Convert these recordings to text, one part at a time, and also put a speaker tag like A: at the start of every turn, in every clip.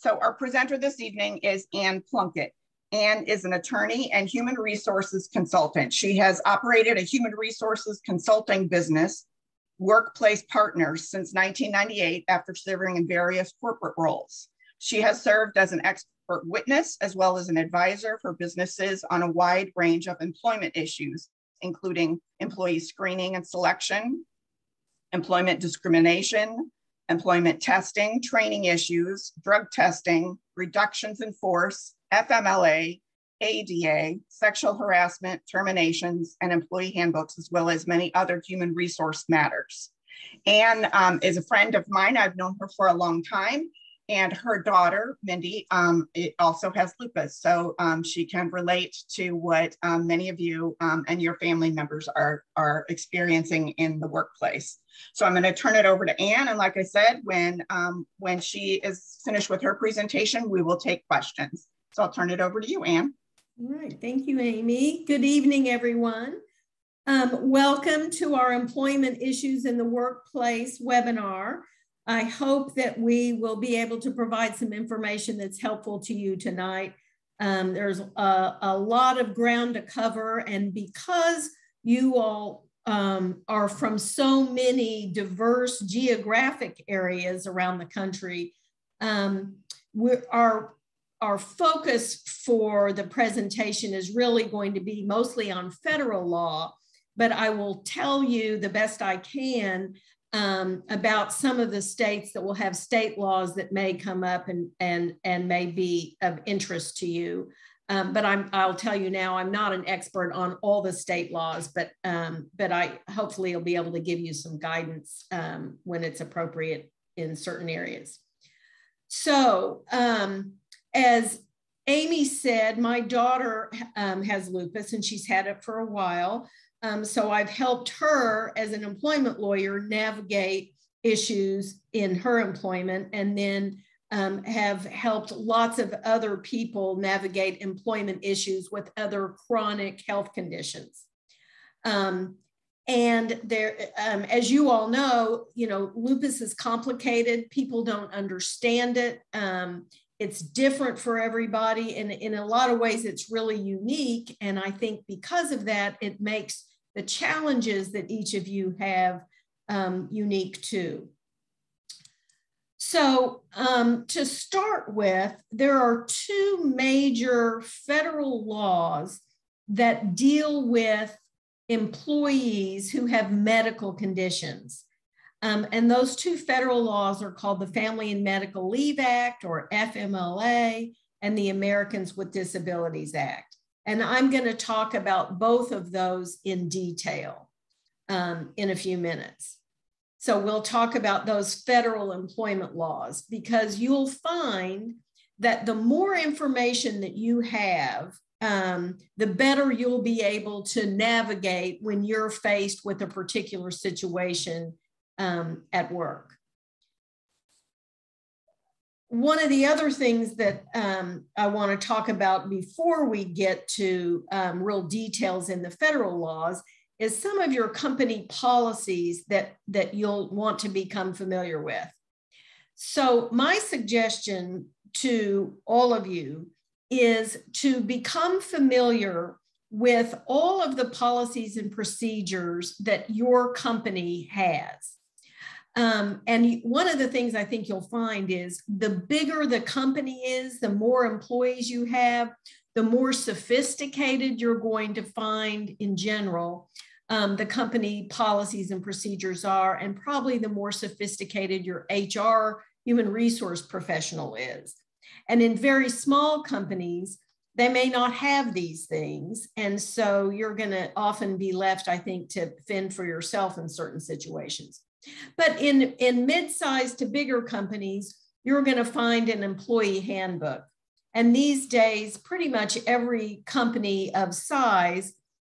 A: So our presenter this evening is Ann Plunkett. Ann is an attorney and human resources consultant. She has operated a human resources consulting business, Workplace Partners, since 1998 after serving in various corporate roles. She has served as an expert witness as well as an advisor for businesses on a wide range of employment issues, including employee screening and selection, employment discrimination, employment testing, training issues, drug testing, reductions in force, FMLA, ADA, sexual harassment, terminations, and employee handbooks, as well as many other human resource matters. Ann um, is a friend of mine. I've known her for a long time. And her daughter, Mindy, um, it also has lupus. So um, she can relate to what um, many of you um, and your family members are, are experiencing in the workplace. So I'm going to turn it over to Ann And like I said, when, um, when she is finished with her presentation, we will take questions. So I'll turn it over to you, Ann
B: All right. Thank you, Amy. Good evening, everyone. Um, welcome to our Employment Issues in the Workplace webinar. I hope that we will be able to provide some information that's helpful to you tonight. Um, there's a, a, lot of ground to cover, and because you all um, are from so many diverse geographic areas around the country, um, our, our focus for the presentation is really going to be mostly on federal law, but I will tell you the best I can um, about some of the states that will have state laws that may come up and and and may be of interest to you. Um, but I'm I'll tell you now I'm not an expert on all the state laws, but um, but I hopefully will be able to give you some guidance um, when it's appropriate in certain areas. So um, as Amy said, my daughter um, has lupus and she's had it for a while. Um, so I've helped her as an employment lawyer navigate issues in her employment and then um, have helped lots of other people navigate employment issues with other chronic health conditions. Um, and there, um, as you all know, you know, lupus is complicated. People don't understand it. Um, it's different for everybody. And in a lot of ways, it's really unique. And I think because of that, it makes the challenges that each of you have um, unique to. So um, to start with, there are two major federal laws that deal with employees who have medical conditions. Um, and those two federal laws are called the Family and Medical Leave Act or FMLA and the Americans with Disabilities Act. And I'm going to talk about both of those in detail um, in a few minutes. So we'll talk about those federal employment laws because you'll find that the more information that you have, um, the better you'll be able to navigate when you're faced with a particular situation um, at work one of the other things that um, I want to talk about before we get to um, real details in the federal laws is some of your company policies that, that you'll want to become familiar with. So, my suggestion to all of you is to become familiar with all of the policies and procedures that your company has. Um, and one of the things I think you'll find is the bigger the company is, the more employees you have, the more sophisticated you're going to find in general um, the company policies and procedures are, and probably the more sophisticated your HR human resource professional is. And in very small companies, they may not have these things. And so you're going to often be left, I think, to fend for yourself in certain situations. But in, in mid-sized to bigger companies, you're going to find an employee handbook. And these days, pretty much every company of size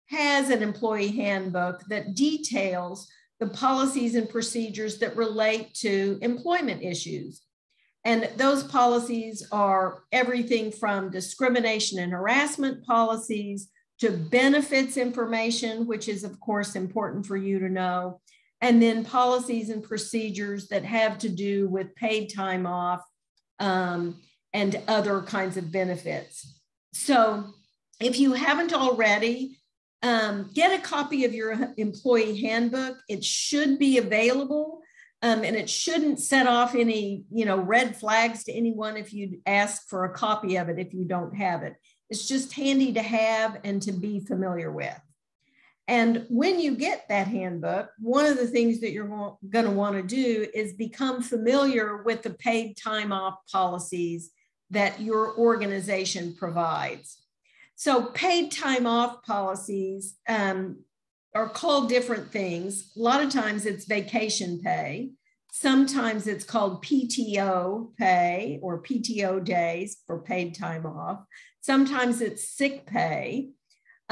B: has an employee handbook that details the policies and procedures that relate to employment issues. And those policies are everything from discrimination and harassment policies to benefits information, which is, of course, important for you to know, and then policies and procedures that have to do with paid time off um, and other kinds of benefits. So if you haven't already, um, get a copy of your employee handbook. It should be available. Um, and it shouldn't set off any, you know, red flags to anyone if you ask for a copy of it if you don't have it. It's just handy to have and to be familiar with. And when you get that handbook, one of the things that you're going to want to do is become familiar with the paid time off policies that your organization provides. So, paid time off policies um, are called different things. A lot of times it's vacation pay. Sometimes it's called PTO pay or PTO days for paid time off. Sometimes it's sick pay.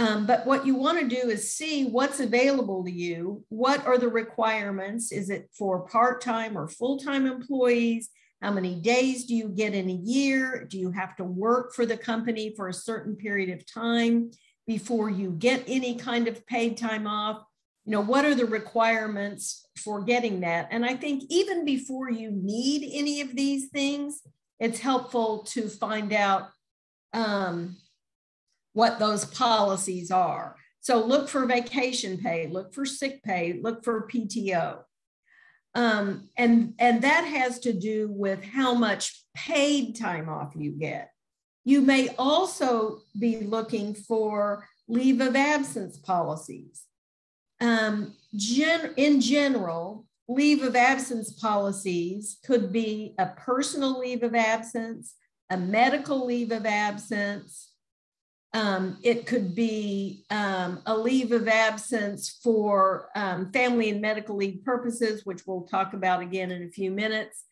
B: Um, but what you want to do is see what's available to you. What are the requirements? Is it for part time or full time employees? How many days do you get in a year? Do you have to work for the company for a certain period of time before you get any kind of paid time off? You know, what are the requirements for getting that? And I think even before you need any of these things, it's helpful to find out um, what those policies are. So look for vacation pay, look for sick pay, look for PTO. Um, and, and that has to do with how much paid time off you get. You may also be looking for leave of absence policies. Um, gen- in general, leave of absence policies could be a personal leave of absence, a medical leave of absence, um, it could be um, a leave of absence for um, family and medical leave purposes, which we'll talk about again in a few minutes.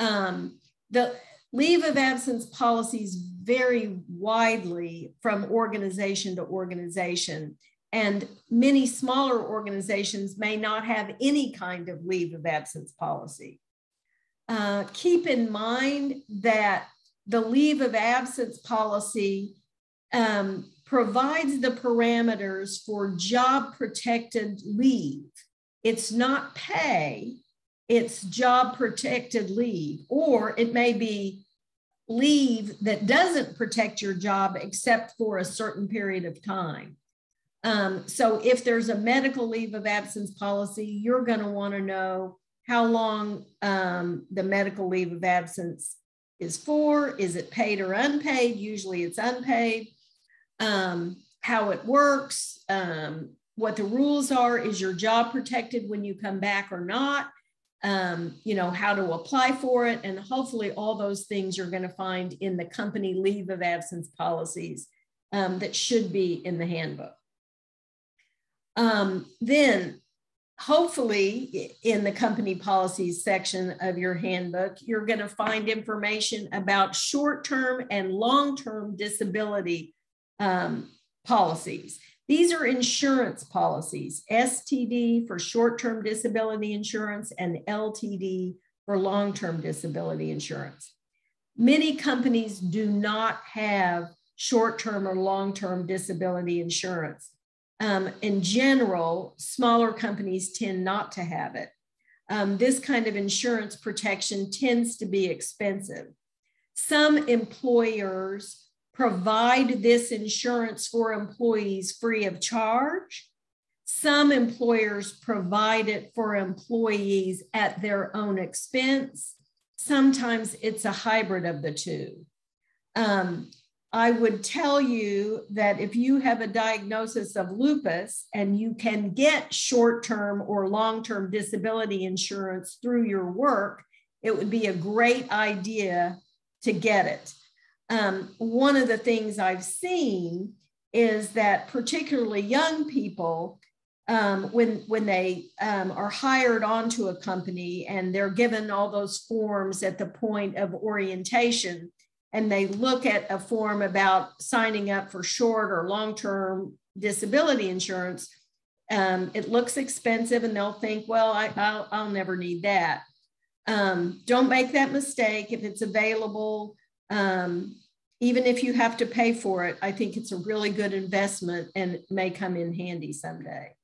B: Um, the leave of absence policies vary widely from organization to organization, and many smaller organizations may not have any kind of leave of absence policy. Uh, keep in mind that the leave of absence policy um, provides the parameters for job protected leave. It's not pay, it's job protected leave, or it may be leave that doesn't protect your job except for a certain period of time. Um, so if there's a medical leave of absence policy, you're going to want to know how long um, the medical leave of absence is for. Is it paid or unpaid? Usually it's unpaid um, how it works, um, what the rules are. Is your job protected when you come back or not? Um, you know, how to apply for it. And hopefully, all those things you're going to find in the company leave of absence policies um, that should be in the handbook. Um, then, hopefully, in the company policies section of your handbook, you're going to find information about short term and long term disability um, policies. These are insurance policies, STD for short term disability insurance and LTD for long term disability insurance. Many companies do not have short term or long term disability insurance. Um, in general, smaller companies tend not to have it. Um, this kind of insurance protection tends to be expensive. Some employers provide this insurance for employees free of charge. Some employers provide it for employees at their own expense. Sometimes it's a hybrid of the two. Um, I would tell you that if you have a diagnosis of lupus and you can get short term or long term disability insurance through your work, it would be a great idea to get it um, one of the things I've seen is that particularly young people, um, when when they um, are hired onto a company and they're given all those forms at the point of orientation, and they look at a form about signing up for short or long term disability insurance, um, it looks expensive, and they'll think, well, I, will I'll never need that. Um, don't make that mistake if it's available. Um, even if you have to pay for it, I think it's a really good investment and may come in handy someday.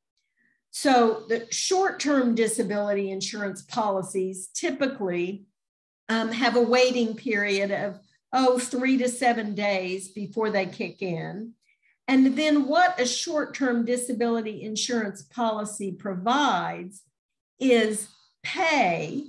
B: So, the short term disability insurance policies typically um, have a waiting period of oh, three to seven days before they kick in. And then what a short term disability insurance policy provides is pay,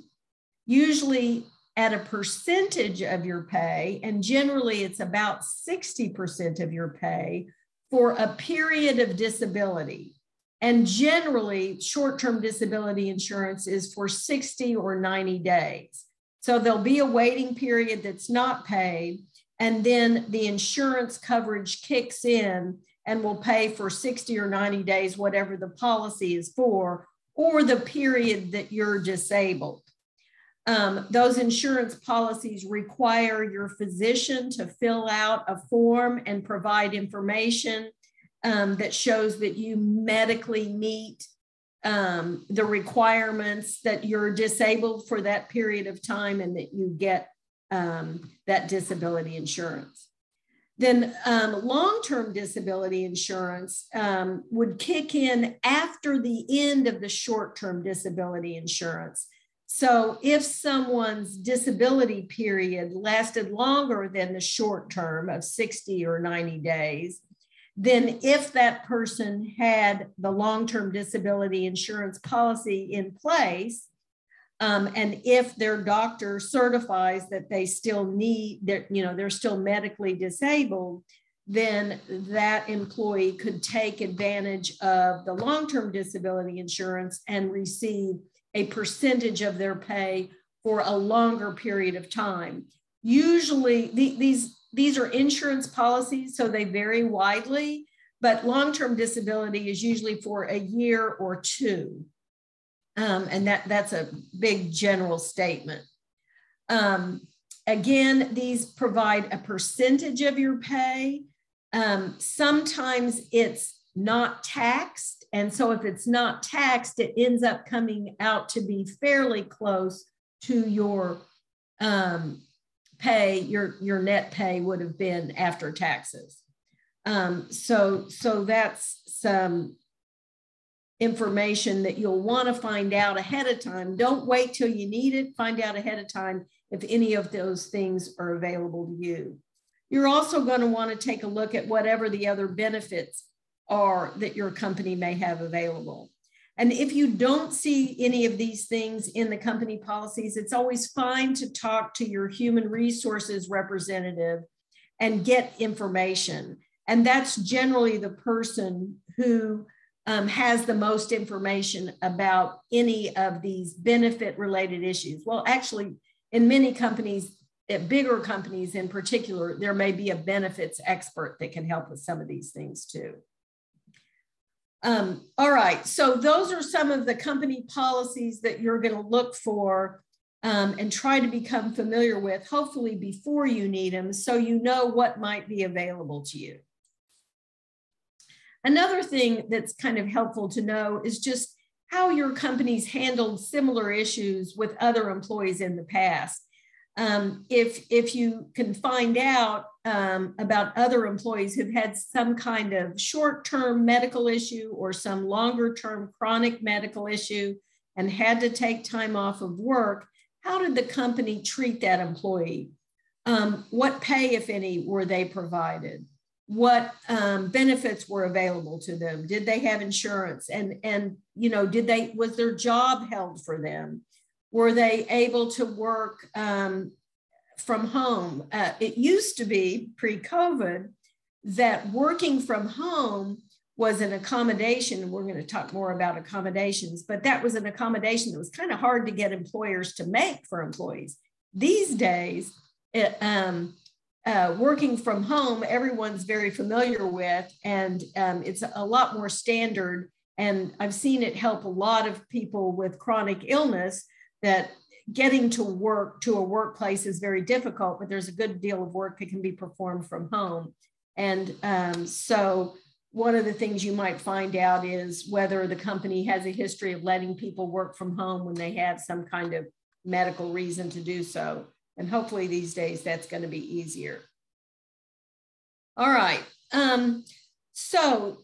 B: usually at a percentage of your pay, and generally it's about 60% of your pay for a period of disability. And generally, short term disability insurance is for 60 or 90 days. So there'll be a waiting period that's not paid, and then the insurance coverage kicks in and will pay for 60 or 90 days, whatever the policy is for, or the period that you're disabled. Um, those insurance policies require your physician to fill out a form and provide information um, that shows that you medically meet um, the requirements that you're disabled for that period of time and that you get um, that disability insurance. Then um, long-term disability insurance um, would kick in after the end of the short-term disability insurance. So if someone's disability period lasted longer than the short term of 60 or 90 days, then if that person had the long-term disability insurance policy in place, um, and if their doctor certifies that they still need, that you know, they're still medically disabled, then that employee could take advantage of the long-term disability insurance and receive a percentage of their pay for a longer period of time. Usually, the, these these are insurance policies, so they vary widely, but long term disability is usually for a year or two. Um, and that, that's a big general statement. Um, again, these provide a percentage of your pay. Um, sometimes it's not taxed. And so if it's not taxed, it ends up coming out to be fairly close to your um, pay, your, your net pay would have been after taxes. Um, so, so that's some information that you'll want to find out ahead of time. Don't wait till you need it. Find out ahead of time if any of those things are available to you. You're also going to want to take a look at whatever the other benefits are that your company may have available. And if you don't see any of these things in the company policies, it's always fine to talk to your human resources representative and get information. And that's generally the person who um, has the most information about any of these benefit related issues. Well, actually, in many companies, at bigger companies in particular, there may be a benefits expert that can help with some of these things too. Um, all right, so those are some of the company policies that you're going to look for um, and try to become familiar with, hopefully before you need them, so you know what might be available to you. Another thing that's kind of helpful to know is just how your company's handled similar issues with other employees in the past. Um, if, if you can find out um, about other employees who've had some kind of short term medical issue or some longer term chronic medical issue and had to take time off of work, how did the company treat that employee? Um, what pay, if any, were they provided? What um, benefits were available to them? Did they have insurance? And and you know, did they was their job held for them? Were they able to work um, from home. Uh, it used to be pre COVID that working from home was an accommodation. We're going to talk more about accommodations, but that was an accommodation that was kind of hard to get employers to make for employees. These days, it, um, uh, working from home, everyone's very familiar with, and um, it's a lot more standard. And I've seen it help a lot of people with chronic illness that getting to work to a workplace is very difficult, but there's a good deal of work that can be performed from home. And um, so, one of the things you might find out is whether the company has a history of letting people work from home when they have some kind of medical reason to do so. And hopefully, these days, that's going to be easier. All right. Um, so,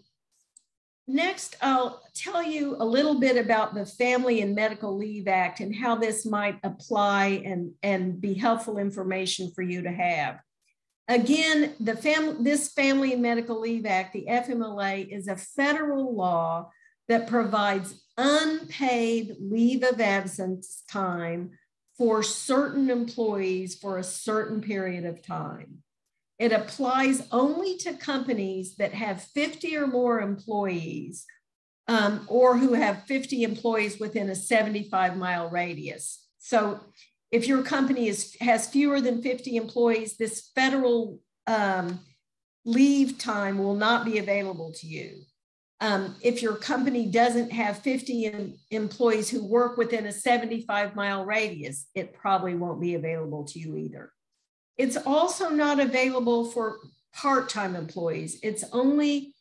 B: next, I'll tell you a little bit about the Family and Medical Leave Act and how this might apply and, and be helpful information for you to have. Again, the fam- this Family and Medical Leave Act, the FMLA, is a federal law that provides unpaid leave of absence time for certain employees for a certain period of time. It applies only to companies that have 50 or more employees um, or who have 50 employees within a 75 mile radius. So if your company is, has fewer than 50 employees, this federal um, leave time will not be available to you. Um, if your company doesn't have 50 em- employees who work within a 75 mile radius, it probably won't be available to you either. It's also not available for part time employees. It's only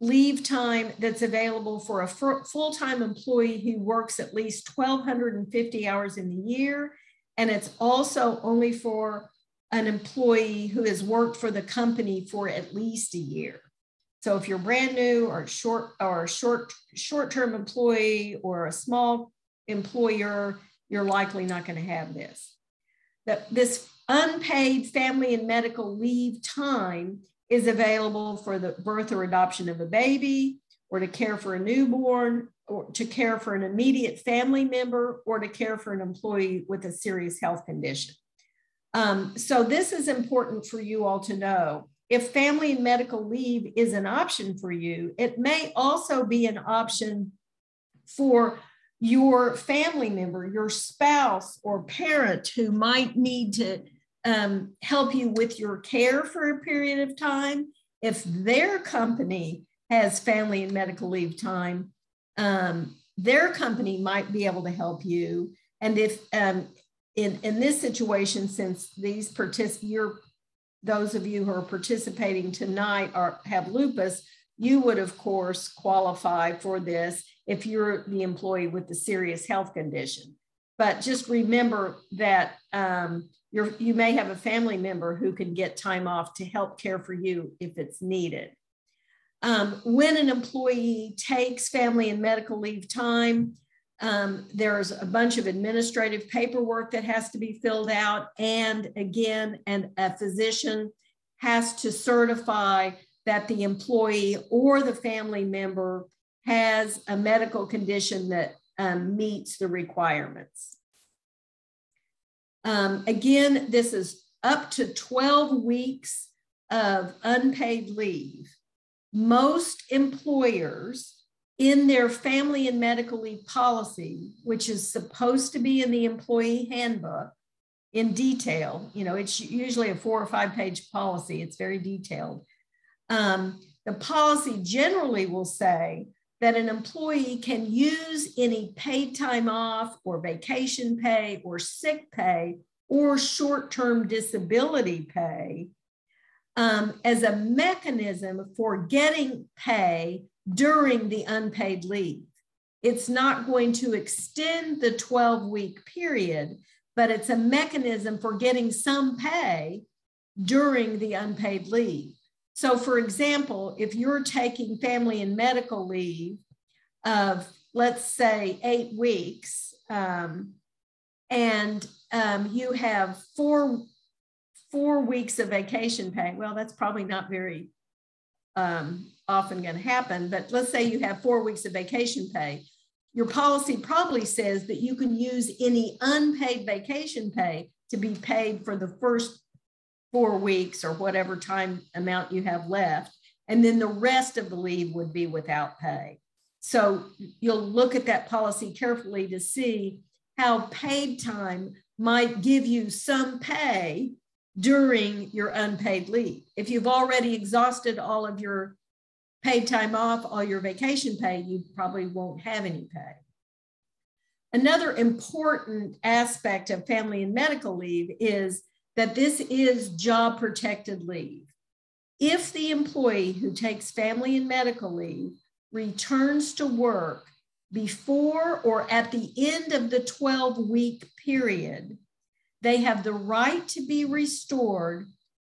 B: leave time that's available for a full time employee who works at least 1,250 hours in the year. And it's also only for an employee who has worked for the company for at least a year. So if you're brand new or short or short short-term employee or a small employer, you're likely not going to have this. That this unpaid family and medical leave time is available for the birth or adoption of a baby, or to care for a newborn, or to care for an immediate family member, or to care for an employee with a serious health condition. Um, so this is important for you all to know if family and medical leave is an option for you, it may also be an option for your family member, your spouse or parent who might need to um, help you with your care for a period of time. If their company has family and medical leave time, um, their company might be able to help you. And if um, in, in this situation, since these partic- your those of you who are participating tonight are have lupus, you would of course qualify for this if you're the employee with the serious health condition. But just remember that um, you you may have a family member who can get time off to help care for you if it's needed. Um, when an employee takes family and medical leave time, um, there's a bunch of administrative paperwork that has to be filled out. And again, and a physician has to certify that the employee or the family member has a medical condition that um, meets the requirements. Um, again, this is up to 12 weeks of unpaid leave. Most employers in their family and medical leave policy, which is supposed to be in the employee handbook in detail, you know, it's usually a four or five page policy, it's very detailed. Um, the policy generally will say that an employee can use any paid time off or vacation pay or sick pay or short term disability pay um, as a mechanism for getting pay during the unpaid leave. It's not going to extend the 12 week period, but it's a mechanism for getting some pay during the unpaid leave. So, for example, if you're taking family and medical leave of, let's say, eight weeks, um, and um, you have four four weeks of vacation pay. Well, that's probably not very um, often going to happen, but let's say you have four weeks of vacation pay. Your policy probably says that you can use any unpaid vacation pay to be paid for the first four weeks or whatever time amount you have left. And then the rest of the leave would be without pay. So you'll look at that policy carefully to see how paid time might give you some pay during your unpaid leave. If you've already exhausted all of your paid time off, all your vacation pay, you probably won't have any pay. Another important aspect of family and medical leave is that this is job protected leave. If the employee who takes family and medical leave returns to work before or at the end of the 12 week period, they have the right to be restored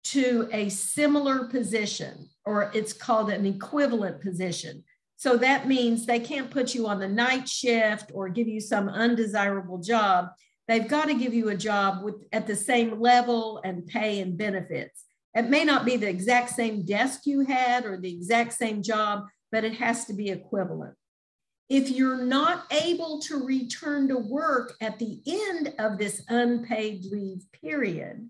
B: to a similar position, or it's called an equivalent position. So that means they can't put you on the night shift or give you some undesirable job. They've got to give you a job with at the same level and pay and benefits. It may not be the exact same desk you had or the exact same job, but it has to be equivalent. If you're not able to return to work at the end of this unpaid leave period,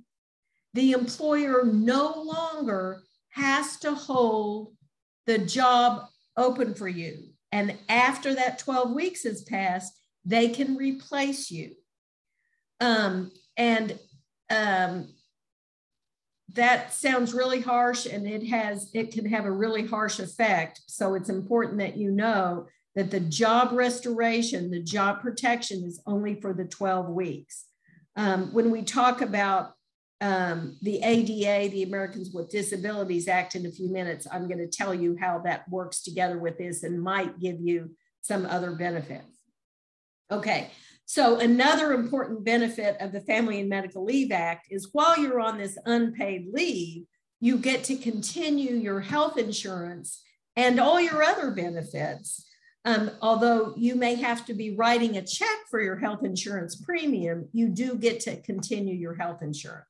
B: the employer no longer has to hold the job open for you. And after that 12 weeks has passed, they can replace you. Um, and um, that sounds really harsh and it has it can have a really harsh effect. So it's important that you know that the job restoration, the job protection is only for the 12 weeks. Um, when we talk about um, the ADA, the Americans with Disabilities Act, in a few minutes, I'm going to tell you how that works together with this and might give you some other benefits. Okay, so another important benefit of the Family and Medical Leave Act is while you're on this unpaid leave, you get to continue your health insurance and all your other benefits. Um, although you may have to be writing a check for your health insurance premium, you do get to continue your health insurance.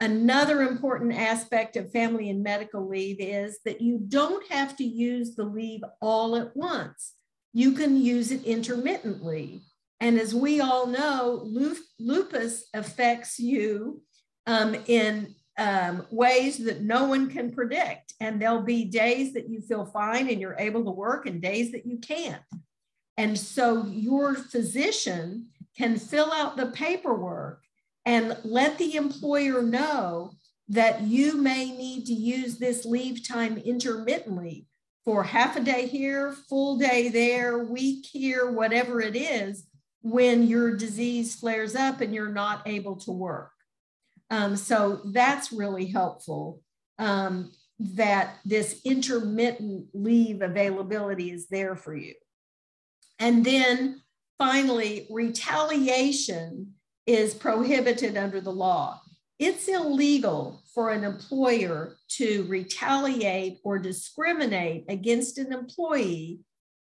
B: Another important aspect of family and medical leave is that you don't have to use the leave all at once. You can use it intermittently. And as we all know, lupus affects you um, in um, ways that no one can predict. And there'll be days that you feel fine and you're able to work, and days that you can't. And so your physician can fill out the paperwork and let the employer know that you may need to use this leave time intermittently for half a day here, full day there, week here, whatever it is, when your disease flares up and you're not able to work. Um, so that's really helpful um, that this intermittent leave availability is there for you. And then finally, retaliation is prohibited under the law. It's illegal for an employer to retaliate or discriminate against an employee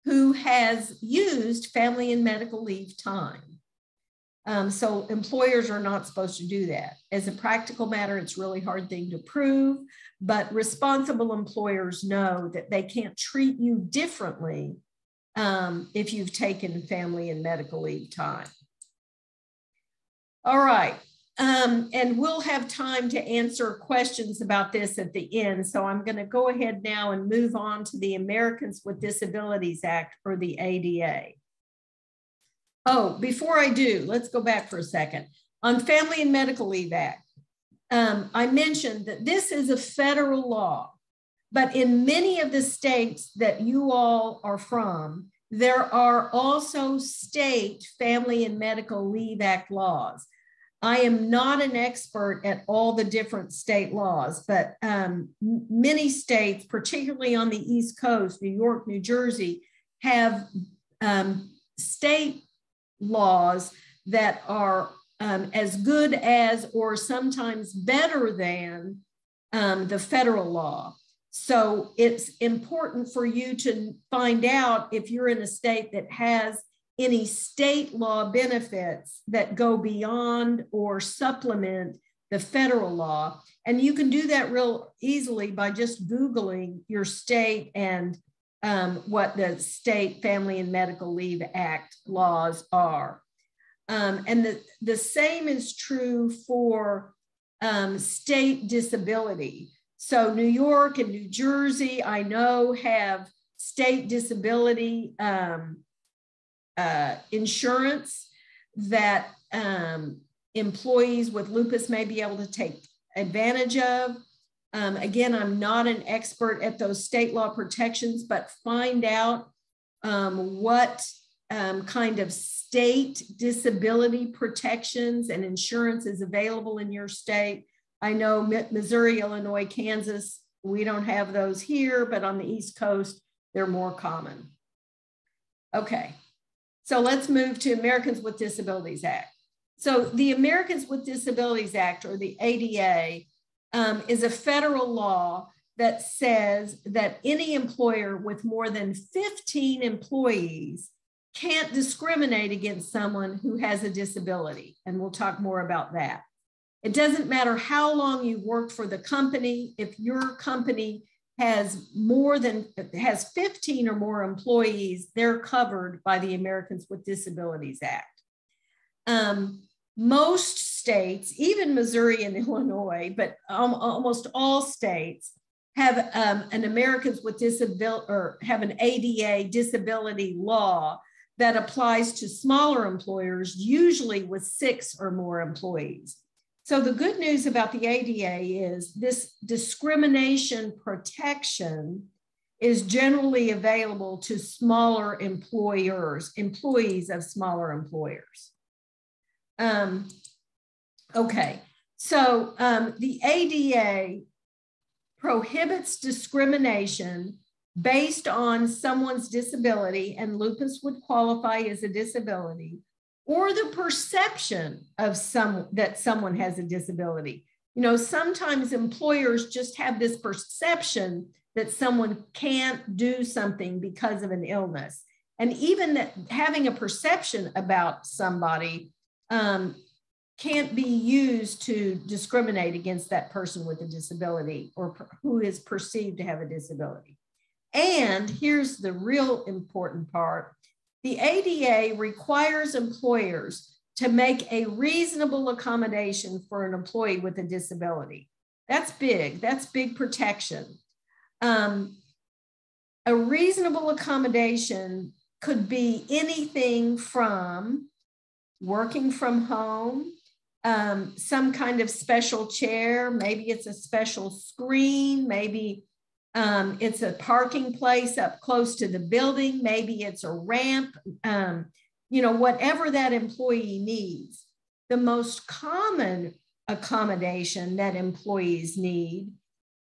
B: who has used family and medical leave time. Um, so employers are not supposed to do that. As a practical matter, it's really hard thing to prove, but responsible employers know that they can't treat you differently um, if you've taken family and medical leave time. All right. Um, and we'll have time to answer questions about this at the end. So I'm going to go ahead now and move on to the Americans with Disabilities Act or the ADA. Oh, before I do, let's go back for a second. On Family and Medical Leave Act, um, I mentioned that this is a federal law, but in many of the states that you all are from, there are also state Family and Medical Leave Act laws. I am not an expert at all the different state laws, but um, many states, particularly on the East Coast, New York, New Jersey, have um, state laws that are um, as good as or sometimes better than um, the federal law. So it's important for you to find out if you're in a state that has any state law benefits that go beyond or supplement the federal law. And you can do that real easily by just Googling your state and um, what the State Family and Medical Leave Act laws are. Um, and the, the same is true for um, state disability. So, New York and New Jersey, I know, have state disability um, uh, insurance that um, employees with lupus may be able to take advantage of. Um, again, I'm not an expert at those state law protections, but find out um, what um, kind of state disability protections and insurance is available in your state. I know Missouri, Illinois, Kansas, we don't have those here, but on the East Coast, they're more common. Okay, so let's move to Americans with Disabilities Act. So the Americans with Disabilities Act, or the ADA, um, is a federal law that says that any employer with more than 15 employees can't discriminate against someone who has a disability. And we'll talk more about that. It doesn't matter how long you've worked for the company, if your company has more than has 15 or more employees, they're covered by the Americans with Disabilities Act. Um, most states, even Missouri and Illinois, but um, almost all states have um, an Americans with Disability or have an ADA disability law that applies to smaller employers, usually with six or more employees. So the good news about the ADA is this discrimination protection is generally available to smaller employers, employees of smaller employers. Um, okay, so um, the ADA prohibits discrimination based on someone's disability, and lupus would qualify as a disability, or the perception of some that someone has a disability. You know, sometimes employers just have this perception that someone can't do something because of an illness. And even that having a perception about somebody um, can't be used to discriminate against that person with a disability or per, who is perceived to have a disability. And here's the real important part the ADA requires employers to make a reasonable accommodation for an employee with a disability. That's big, that's big protection. Um, a reasonable accommodation could be anything from working from home, um, some kind of special chair, maybe it's a special screen, maybe um, it's a parking place up close to the building, maybe it's a ramp, um, you know, whatever that employee needs. The most common accommodation that employees need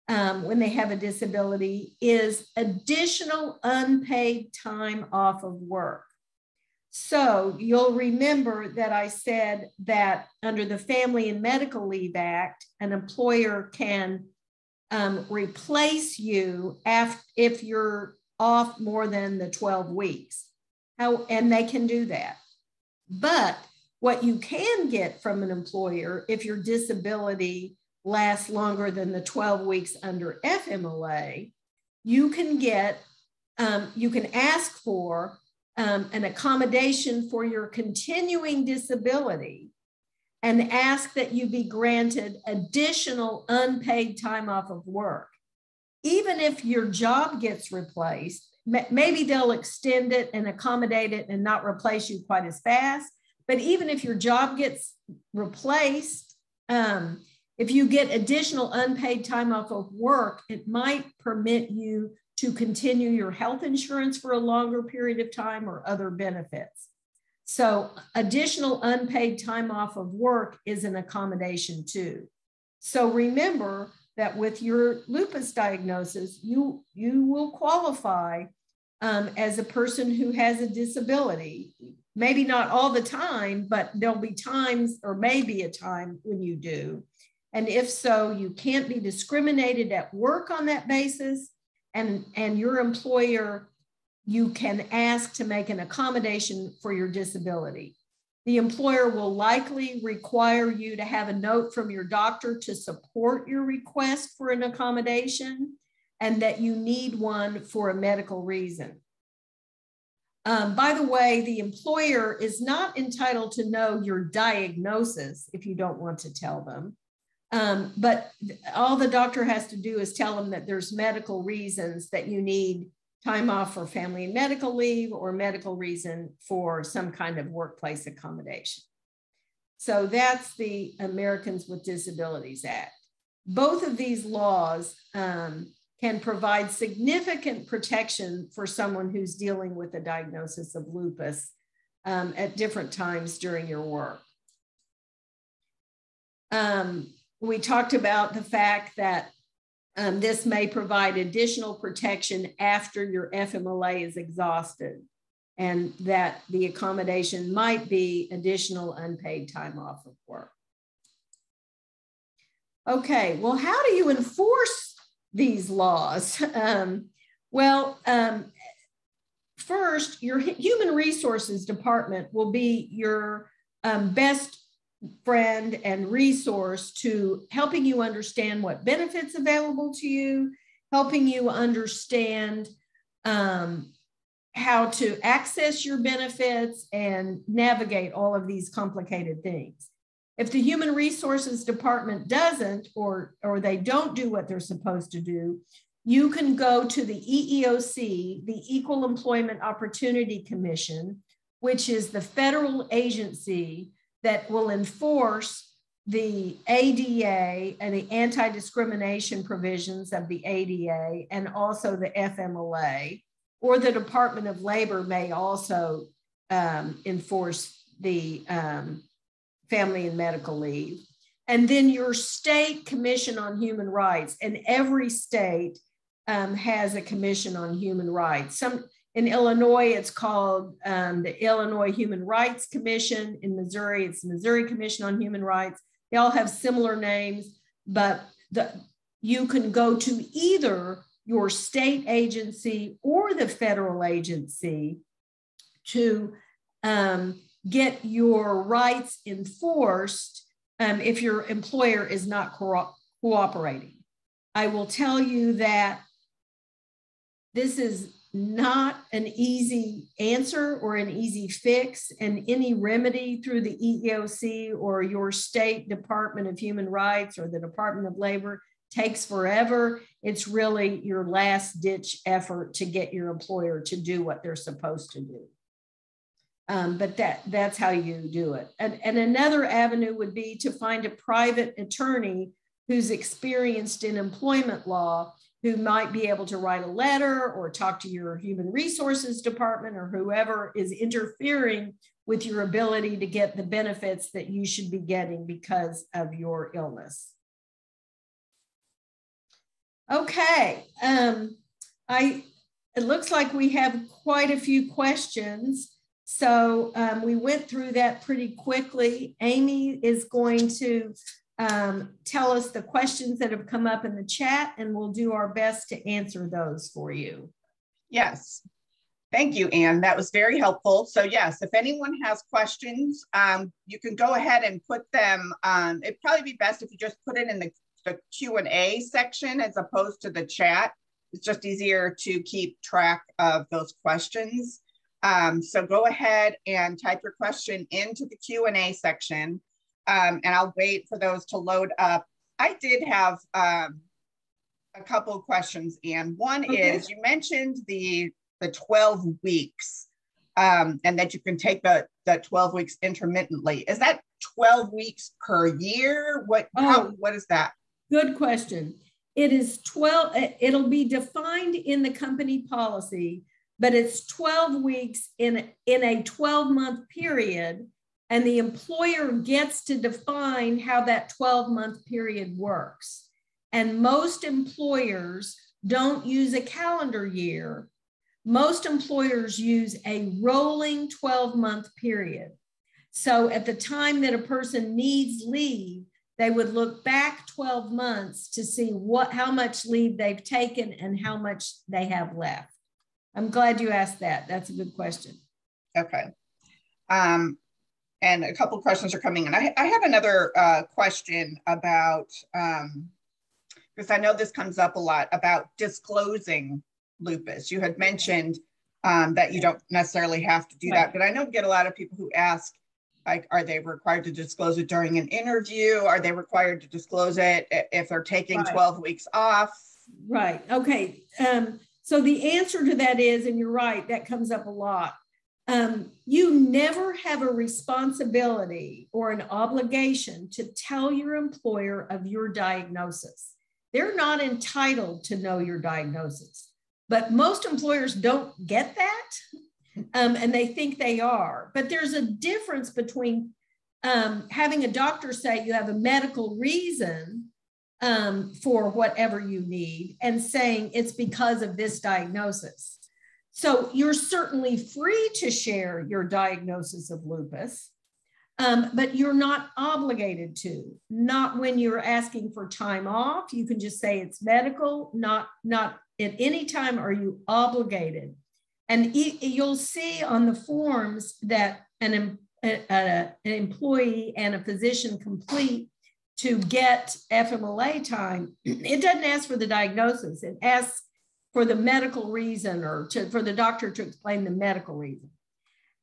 B: um, when they have a disability is additional unpaid time off of work. So you'll remember that I said that under the Family and Medical Leave Act, an employer can um, replace you if, if you're off more than the 12 weeks. How, and they can do that. But what you can get from an employer if your disability lasts longer than the 12 weeks under FMLA, you can get, um, you can ask for um, an accommodation for your continuing disability and ask that you be granted additional unpaid time off of work. Even if your job gets replaced, maybe they'll extend it and accommodate it and not replace you quite as fast. But even if your job gets replaced, um, if you get additional unpaid time off of work, it might permit you to continue your health insurance for a longer period of time or other benefits. So, additional unpaid time off of work is an accommodation too. So, remember that with your lupus diagnosis, you, you will qualify um, as a person who has a disability. Maybe not all the time, but there'll be times, or maybe a time when you do. And if so, you can't be discriminated at work on that basis and, and your employer, you can ask to make an accommodation for your disability. The employer will likely require you to have a note from your doctor to support your request for an accommodation and that you need one for a medical reason. Um, by the way, the employer is not entitled to know your diagnosis if you don't want to tell them. Um, but all the doctor has to do is tell them that there's medical reasons that you need time off for family and medical leave or medical reason for some kind of workplace accommodation. So that's the Americans with Disabilities Act. Both of these laws um, can provide significant protection for someone who's dealing with a diagnosis of lupus um, at different times during your work. Um, we talked about the fact that um, this may provide additional protection after your FMLA is exhausted, and that the accommodation might be additional unpaid time off of work. Okay, well, how do you enforce these laws? Um, well, um, first, your human resources department will be your um, best friend and resource to helping you understand what benefits available to you, helping you understand um, how to access your benefits and navigate all of these complicated things. If the human resources department doesn't or, or they don't do what they're supposed to do, you can go to the EEOC, the Equal Employment Opportunity Commission, which is the federal agency that will enforce the ADA and the anti discrimination provisions of the ADA and also the FMLA, or the Department of Labor may also um, enforce the um, family and medical leave. And then your state commission on human rights, and every state um, has a commission on human rights. Some in Illinois, it's called um, the Illinois Human Rights Commission. In Missouri, it's the Missouri Commission on Human Rights. They all have similar names, but the, you can go to either your state agency or the federal agency to um, get your rights enforced um, if your employer is not co- cooperating. I will tell you that this is not an easy answer or an easy fix, and any remedy through the EEOC or your state Department of Human Rights or the Department of Labor takes forever. It's really your last ditch effort to get your employer to do what they're supposed to do. Um, but that that's how you do it. And, and another avenue would be to find a private attorney who's experienced in employment law who might be able to write a letter or talk to your human resources department or whoever is interfering with your ability to get the benefits that you should be getting because of your illness. Okay, um, I it looks like we have quite a few questions. So um, we went through that pretty quickly. Amy is going to um, tell us the questions that have come up in the chat, and we'll do our best to answer those for you.
A: Yes. Thank you, Ann. That was very helpful. So yes, if anyone has questions, um, you can go ahead and put them. Um, it'd probably be best if you just put it in the, the Q&A section as opposed to the chat. It's just easier to keep track of those questions. Um, so go ahead and type your question into the Q&A section um, and I'll wait for those to load up. I did have um, a couple of questions, and one okay. is you mentioned the the 12 weeks um, and that you can take the, the 12 weeks intermittently. Is that 12 weeks per year? What, oh, how, what is that?
B: Good question. It is 12, it'll be defined in the company policy, but it's 12 weeks in, in a 12 month period and the employer gets to define how that 12 month period works. And most employers don't use a calendar year. Most employers use a rolling 12 month period. So at the time that a person needs leave, they would look back 12 months to see what how much leave they've taken and how much they have left. I'm glad you asked that. That's a good question.
A: Okay. Um, and a couple questions are coming in. I, I have another uh, question about, um, because I know this comes up a lot about disclosing lupus. You had mentioned um, that you don't necessarily have to do right. that, but I know we get a lot of people who ask, like, are they required to disclose it during an interview? Are they required to disclose it if they're taking right. 12 weeks off?
B: Right. Okay. Um, so the answer to that is, and you're right, that comes up a lot um, you never have a responsibility or an obligation to tell your employer of your diagnosis. They're not entitled to know your diagnosis, but most employers don't get that um, and they think they are. But there's a difference between um, having a doctor say you have a medical reason um, for whatever you need and saying it's because of this diagnosis. So you're certainly free to share your diagnosis of lupus, Um, but you're not obligated to. Not when you're asking for time off. You can just say it's medical. Not not at any time are you obligated. And you'll see on the forms that an, a, an employee and a physician complete to get FMLA time. It doesn't ask for the diagnosis. It asks for the medical reason or to, for the doctor to explain the medical reason.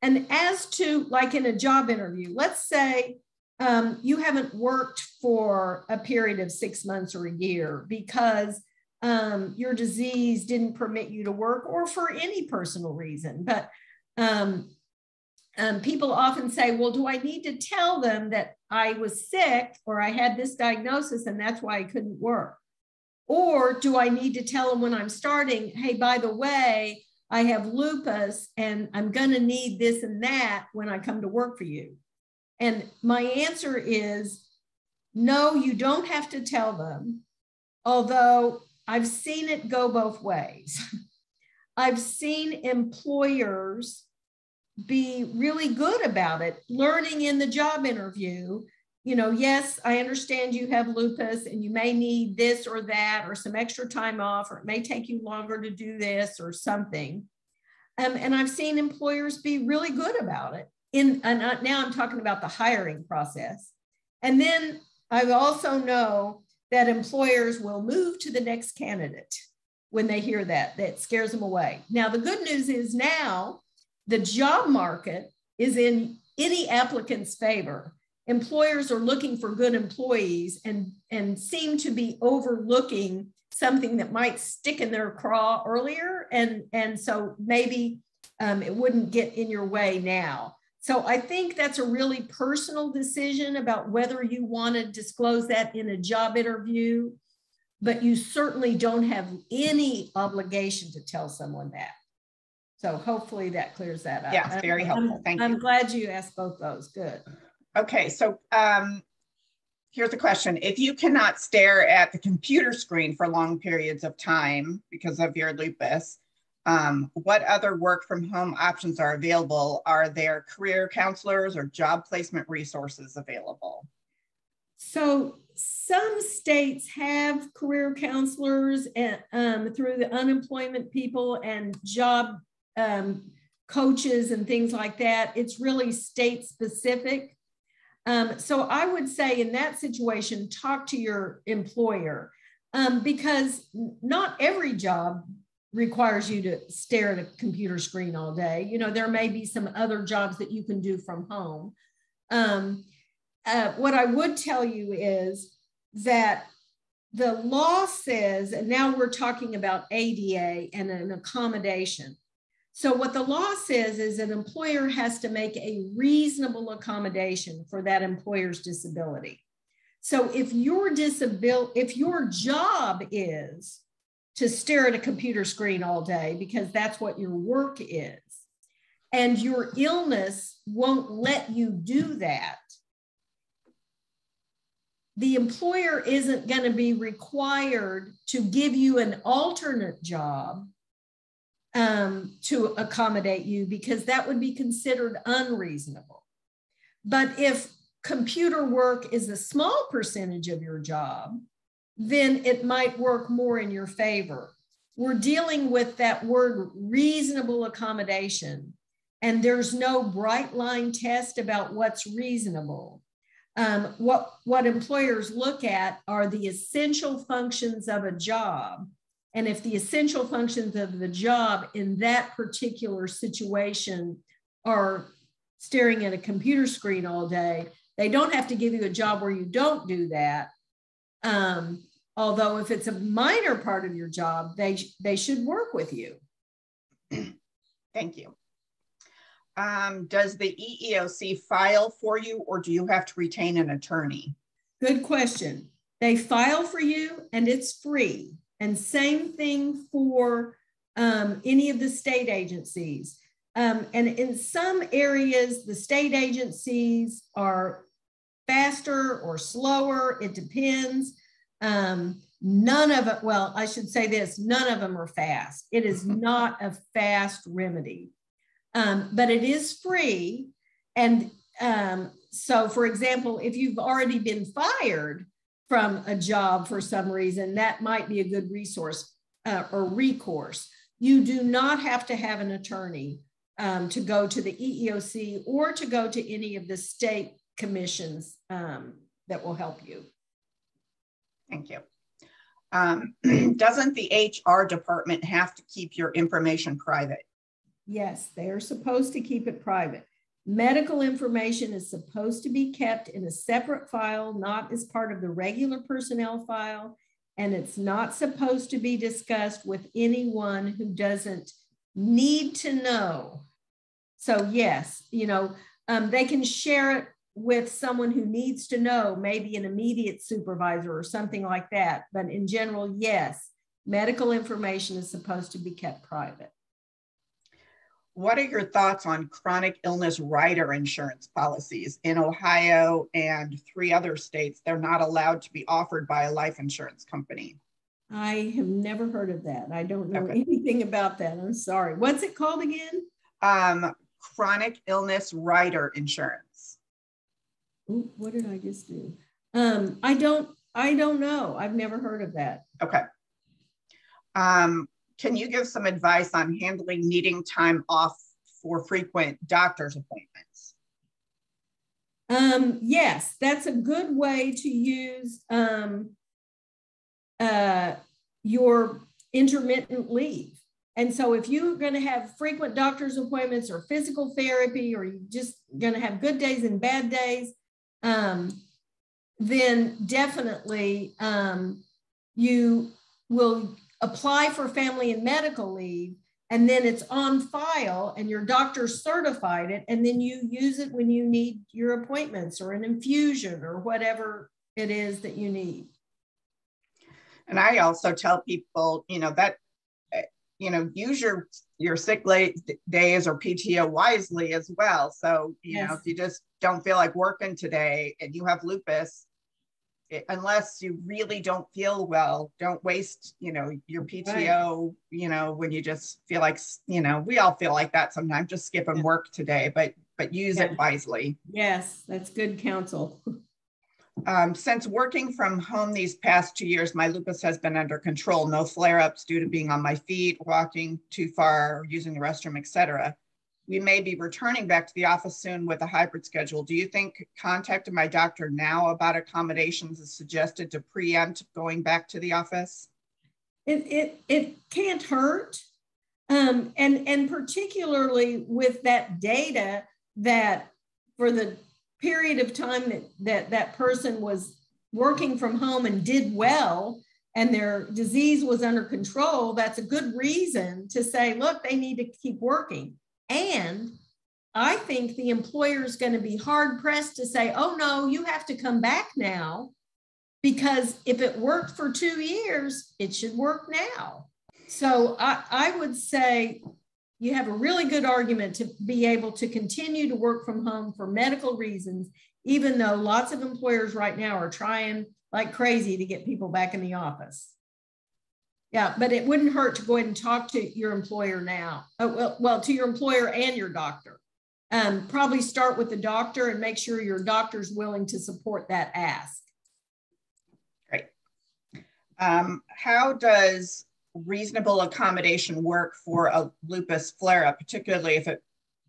B: And as to like in a job interview, let's say um, you haven't worked for a period of six months or a year because um, your disease didn't permit you to work or for any personal reason. But um, um, people often say, well, do I need to tell them that I was sick or I had this diagnosis and that's why I couldn't work? Or do I need to tell them when I'm starting, hey, by the way, I have lupus and I'm going to need this and that when I come to work for you? And my answer is no, you don't have to tell them, although I've seen it go both ways. I've seen employers be really good about it, learning in the job interview. You know, yes, I understand you have lupus and you may need this or that or some extra time off, or it may take you longer to do this or something. Um, and I've seen employers be really good about it. In and now I'm talking about the hiring process. And then I also know that employers will move to the next candidate when they hear that. That scares them away. Now, the good news is now the job market is in any applicant's favor. Employers are looking for good employees and, and seem to be overlooking something that might stick in their craw earlier. And, and so maybe um, it wouldn't get in your way now. So I think that's a really personal decision about whether you want to disclose that in a job interview, but you certainly don't have any obligation to tell someone that. So hopefully that clears that up.
A: Yeah, very helpful.
B: I'm,
A: Thank
B: I'm
A: you.
B: glad you asked both those. Good.
A: Okay, so um, here's a question. If you cannot stare at the computer screen for long periods of time because of your lupus, um, what other work from home options are available? Are there career counselors or job placement resources available?
B: So some states have career counselors and, um, through the unemployment people and job um, coaches and things like that. It's really state specific. Um, so I would say in that situation, talk to your employer um, because not every job requires you to stare at a computer screen all day. You know, there may be some other jobs that you can do from home. Um, uh, what I would tell you is that the law says, and now we're talking about ADA and an accommodation. So, what the law says is an employer has to make a reasonable accommodation for that employer's disability. So, if your disability, if your job is to stare at a computer screen all day because that's what your work is, and your illness won't let you do that, the employer isn't going to be required to give you an alternate job um, to accommodate you because that would be considered unreasonable. But if computer work is a small percentage of your job, then it might work more in your favor. We're dealing with that word reasonable accommodation, and there's no bright line test about what's reasonable. Um, what, what employers look at are the essential functions of a job and if the essential functions of the job in that particular situation are staring at a computer screen all day, they don't have to give you a job where you don't do that. Um, although if it's a minor part of your job, they, they should work with you.
A: Thank you. Um, does the EEOC file for you or do you have to retain an attorney?
B: Good question. They file for you and it's free. And same thing for um, any of the state agencies. Um, and in some areas, the state agencies are faster or slower. It depends. Um, none of it, well, I should say this none of them are fast. It is not a fast remedy, um, but it is free. And um, so, for example, if you've already been fired from a job for some reason, that might be a good resource uh, or recourse. You do not have to have an attorney um, to go to the EEOC or to go to any of the state commissions um, that will help you.
A: Thank you. Um, doesn't the HR department have to keep your information private?
B: Yes, they are supposed to keep it private. Medical information is supposed to be kept in a separate file, not as part of the regular personnel file, and it's not supposed to be discussed with anyone who doesn't need to know. So, yes, you know, um, they can share it with someone who needs to know, maybe an immediate supervisor or something like that. But in general, yes, medical information is supposed to be kept private.
A: What are your thoughts on chronic illness rider insurance policies in Ohio and three other states? They're not allowed to be offered by a life insurance company.
B: I have never heard of that. I don't know okay. anything about that. I'm sorry. What's it called again?
A: Um, chronic illness rider insurance.
B: Ooh, what did I just do? Um, I don't. I don't know. I've never heard of that.
A: Okay. Um, can you give some advice on handling needing time off for frequent doctor's appointments?
B: Um, yes, that's a good way to use um, uh, your intermittent leave. And so, if you're going to have frequent doctor's appointments or physical therapy, or you're just going to have good days and bad days, um, then definitely um, you will apply for family and medical leave and then it's on file and your doctor certified it and then you use it when you need your appointments or an infusion or whatever it is that you need
A: and i also tell people you know that eh, you know use your your sick days or pto wisely as well so you yes. know if you just don't feel like working today and you have lupus unless you really don't feel well, don't waste, you know, your PTO, right. you know, when you just feel like, you know, we all feel like that sometimes, just skipping yeah. work today, but, but use yeah. it wisely.
B: Yes, that's good counsel.
A: Um, since working from home these past two years, my lupus has been under control. No flare-ups due to being on my feet, walking too far, using the restroom, etc we may be returning back to the office soon with a hybrid schedule. Do you think contacting my doctor now about accommodations is suggested to preempt going back to the office?
B: It, it, it can't hurt. Um, and, and particularly with that data that for the period of time that, that that person was working from home and did well and their disease was under control, that's a good reason to say, look, they need to keep working. And I think the employer is going to be hard pressed to say, oh, no, you have to come back now. Because if it worked for two years, it should work now. So I, I would say you have a really good argument to be able to continue to work from home for medical reasons, even though lots of employers right now are trying like crazy to get people back in the office. Yeah, but it wouldn't hurt to go ahead and talk to your employer now. Uh, well, well, to your employer and your doctor. Um, probably start with the doctor and make sure your doctor's willing to support that ask.
A: Great. Um, how does reasonable accommodation work for a lupus flare-up, particularly if it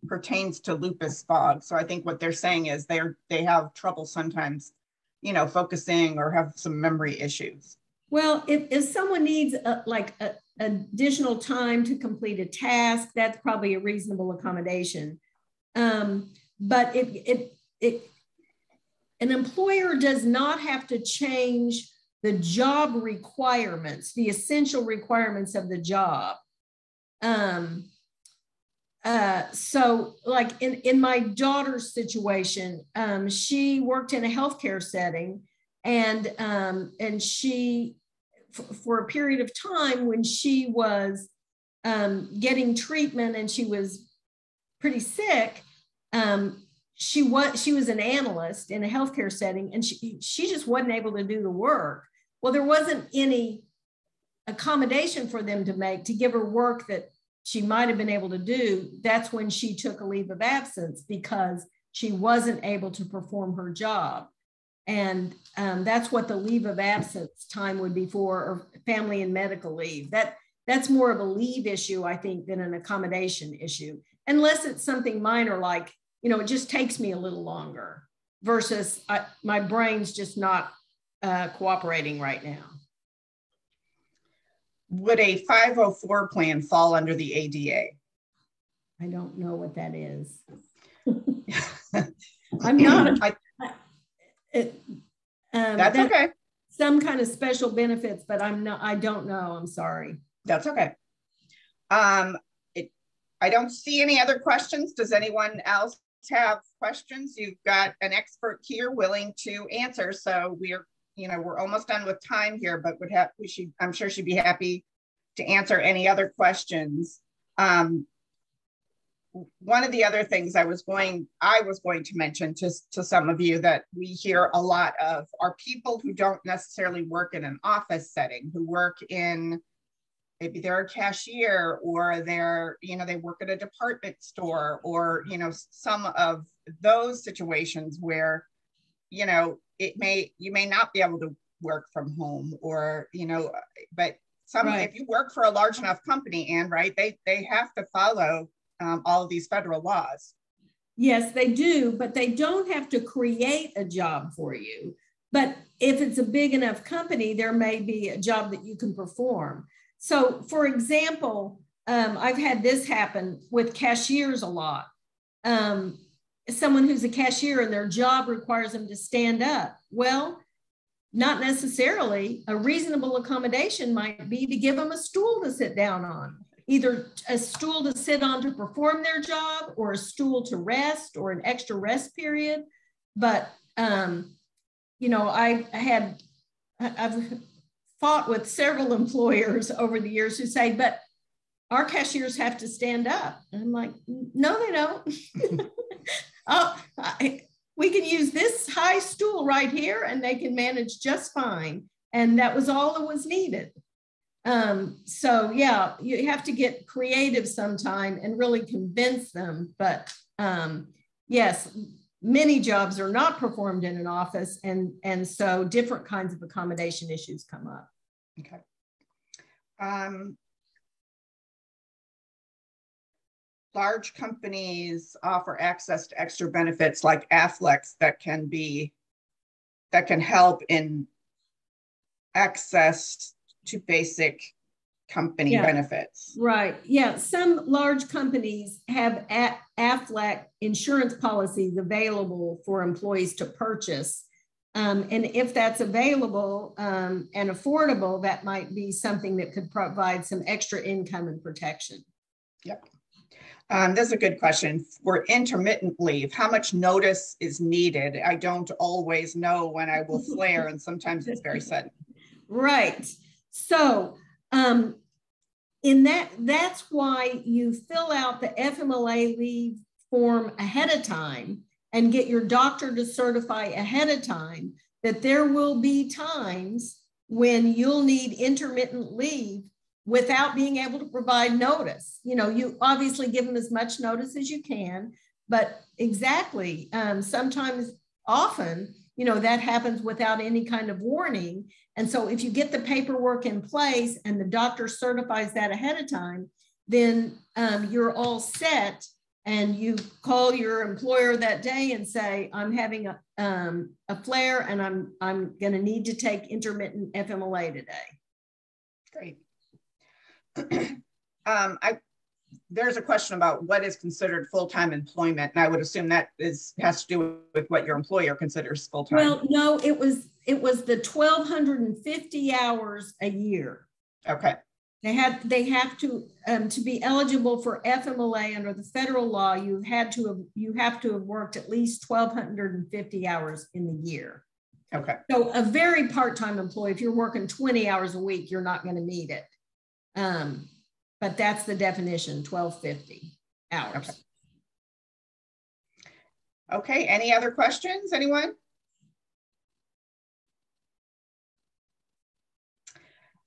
A: pertains to lupus fog? So I think what they're saying is they're they have trouble sometimes, you know, focusing or have some memory issues.
B: Well, if, if someone needs a, like a, additional time to complete a task, that's probably a reasonable accommodation. Um, but it, it, it, an employer does not have to change the job requirements, the essential requirements of the job. Um, uh, so like in, in my daughter's situation, um, she worked in a healthcare setting and, um, and she for a period of time when she was um, getting treatment and she was pretty sick. Um, she was she was an analyst in a healthcare setting, and she she just wasn't able to do the work. Well, there wasn't any accommodation for them to make to give her work that she might have been able to do. That's when she took a leave of absence because she wasn't able to perform her job. And um, that's what the leave of absence time would be for, or family and medical leave. That that's more of a leave issue, I think, than an accommodation issue, unless it's something minor like, you know, it just takes me a little longer versus I, my brain's just not uh, cooperating right now.
A: Would a 504 plan fall under the ADA?
B: I don't know what that is. I'm not. I, it,
A: um, that's okay.
B: Some kind of special benefits, but I'm not. I don't know. I'm sorry.
A: That's okay. Um, it, I don't see any other questions. Does anyone else have questions? You've got an expert here willing to answer. So we're, you know, we're almost done with time here, but would have we should. I'm sure she'd be happy to answer any other questions. Um, one of the other things I was going I was going to mention to, to some of you that we hear a lot of are people who don't necessarily work in an office setting, who work in maybe they're a cashier or they're you know they work at a department store or you know some of those situations where you know it may you may not be able to work from home or you know but some right. if you work for a large enough company and right they they have to follow um, all of these federal laws.
B: Yes, they do, but they don't have to create a job for you. But if it's a big enough company, there may be a job that you can perform. So, for example, um, I've had this happen with cashiers a lot. Um, someone who's a cashier and their job requires them to stand up. Well, not necessarily. A reasonable accommodation might be to give them a stool to sit down on either a stool to sit on to perform their job or a stool to rest or an extra rest period. But, um, you know, I had, I've fought with several employers over the years who say, but our cashiers have to stand up. And I'm like, no, they don't. oh, I, we can use this high stool right here and they can manage just fine. And that was all that was needed. Um, so yeah, you have to get creative sometime and really convince them. But um, yes, many jobs are not performed in an office, and and so different kinds of accommodation issues come up.
A: Okay. Um, large companies offer access to extra benefits like AFLAC that can be that can help in access to basic company yeah. benefits.
B: Right. Yeah. Some large companies have a- AFLAC insurance policies available for employees to purchase. Um, and if that's available um, and affordable, that might be something that could provide some extra income and protection.
A: Yep. Um, that's a good question. For intermittent leave, how much notice is needed? I don't always know when I will flare, and sometimes it's very sudden.
B: Right. So um, in that, that's why you fill out the FMLA leave form ahead of time and get your doctor to certify ahead of time that there will be times when you'll need intermittent leave without being able to provide notice. You know, you obviously give them as much notice as you can, but exactly, um, sometimes, often, you know, that happens without any kind of warning. And so if you get the paperwork in place and the doctor certifies that ahead of time, then um, you're all set and you call your employer that day and say, I'm having a, um, a flare and I'm, I'm going to need to take intermittent FMLA today.
A: Great. um, I, there's a question about what is considered full-time employment and i would assume that is has to do with what your employer considers full-time.
B: Well no it was it was the 1250 hours a year.
A: Okay.
B: They had they have to um, to be eligible for fmla under the federal law you had to have you have to have worked at least 1250 hours in the year.
A: Okay.
B: So a very part-time employee if you're working 20 hours a week you're not going to need it. Um, but that's the definition, 1250 hours.
A: Okay. Okay, any other questions, anyone?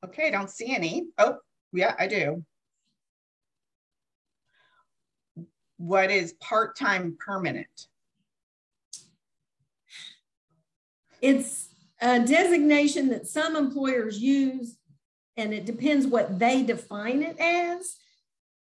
A: Okay, don't see any. Oh, yeah, I do. What is part-time permanent?
B: It's a designation that some employers use and it depends what they define it as.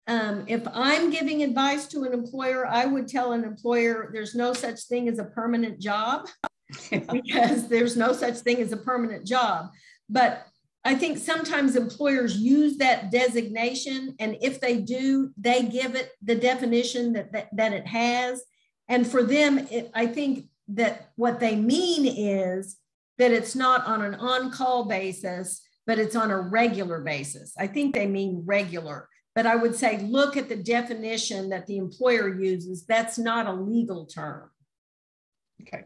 B: Um, if I'm giving advice to an employer, I would tell an employer there's no such thing as a permanent job because there's no such thing as a permanent job. But I think sometimes employers use that designation, and if they do, they give it the definition that, that, that it has. And for them, it, I think that what they mean is that it's not on an on call basis, but it's on a regular basis. I think they mean regular. But I would say look at the definition that the employer uses. That's not a legal term.
A: Okay.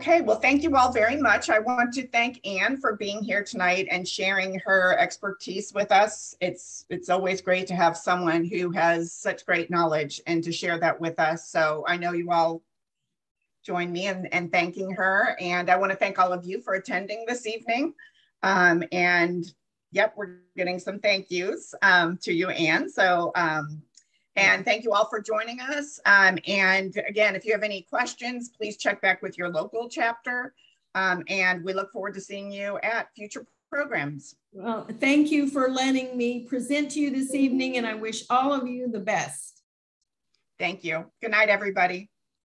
A: Okay, well, thank you all very much. I want to thank Ann for being here tonight and sharing her expertise with us. It's it's always great to have someone who has such great knowledge and to share that with us. So I know you all join me in, in thanking her. And I want to thank all of you for attending this evening. Um, and yep, we're getting some thank yous um, to you, Ann. So, um, and thank you all for joining us. Um, and again, if you have any questions, please check back with your local chapter. Um, and we look forward to seeing you at future programs.
B: Well, thank you for letting me present to you this evening, and I wish all of you the best.
A: Thank you. Good night, everybody.